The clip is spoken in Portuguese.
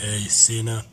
É, cena.